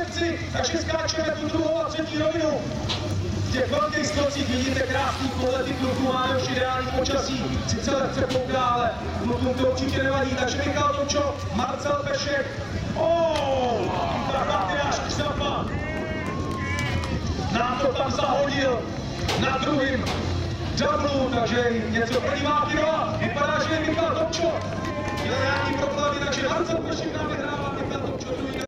šanci, takže skáčeme tu druhou a třetí rovinu. V těch velkých stocích vidíte krásný pohledy kluků, máme už ideální počasí, sice lehce fouká, ale klukům to určitě nevadí, takže Michal Tomčo, Marcel Pešek, oh, tak Matyáš Křapa, nám to tam zahodil na druhým dublu, takže něco první kino